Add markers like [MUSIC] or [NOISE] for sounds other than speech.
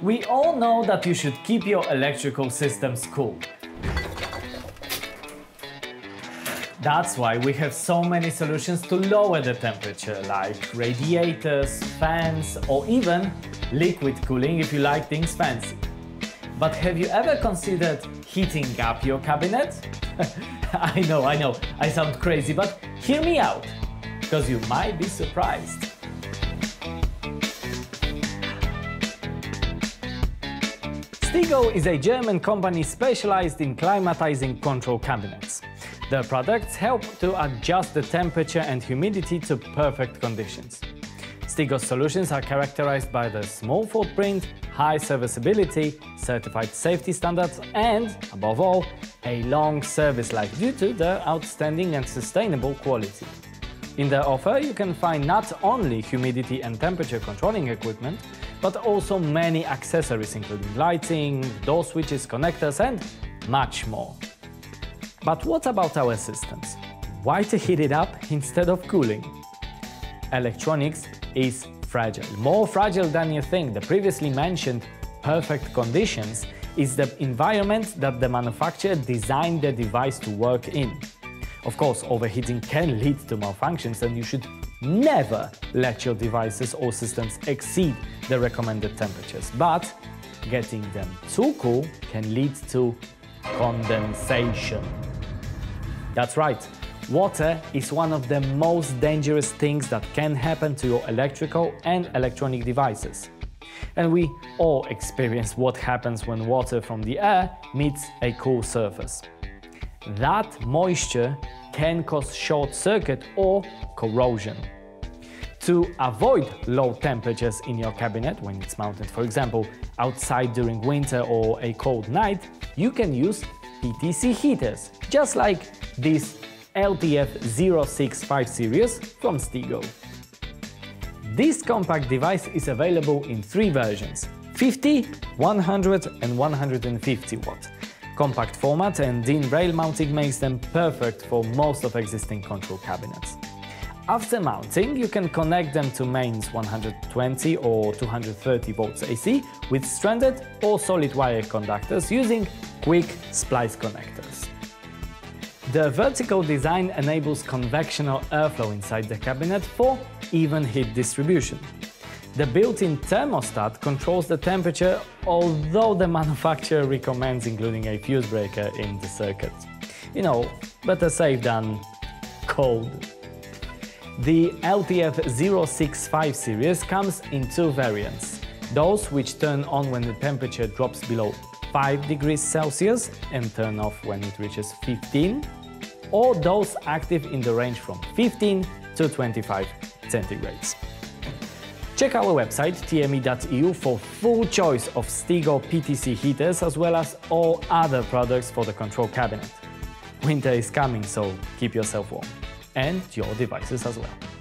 We all know that you should keep your electrical systems cool. That's why we have so many solutions to lower the temperature, like radiators, fans, or even liquid cooling if you like things fancy. But have you ever considered heating up your cabinet? [LAUGHS] I know, I know, I sound crazy, but hear me out, because you might be surprised. Stego is a German company specialized in climatizing control cabinets. Their products help to adjust the temperature and humidity to perfect conditions. Stego's solutions are characterized by the small footprint, high serviceability, certified safety standards and, above all, a long service life due to their outstanding and sustainable quality. In their offer, you can find not only humidity and temperature controlling equipment, but also many accessories including lighting, door switches, connectors and much more. But what about our systems? Why to heat it up instead of cooling? Electronics is fragile, more fragile than you think. The previously mentioned perfect conditions is the environment that the manufacturer designed the device to work in. Of course, overheating can lead to malfunctions and you should never let your devices or systems exceed the recommended temperatures. But getting them too cool can lead to condensation. That's right, water is one of the most dangerous things that can happen to your electrical and electronic devices. And we all experience what happens when water from the air meets a cool surface. That moisture can cause short circuit or corrosion. To avoid low temperatures in your cabinet when it's mounted, for example, outside during winter or a cold night, you can use PTC heaters, just like this LTF065 series from Stego. This compact device is available in three versions 50, 100 and 150 watt. Compact format and DIN rail mounting makes them perfect for most of existing control cabinets. After mounting, you can connect them to mains 120 or 230 volts AC with stranded or solid wire conductors using quick splice connectors. The vertical design enables convectional airflow inside the cabinet for even heat distribution. The built-in thermostat controls the temperature, although the [LAUGHS] manufacturer recommends including a fuse breaker in the circuit. You know, better safe than cold. The LTF065 series comes in two variants. Those which turn on when the temperature drops below 5 degrees Celsius and turn off when it reaches 15, or those active in the range from 15 to 25 centigrades. Check our website tme.eu for full choice of Stego PTC heaters as well as all other products for the control cabinet. Winter is coming, so keep yourself warm and your devices as well.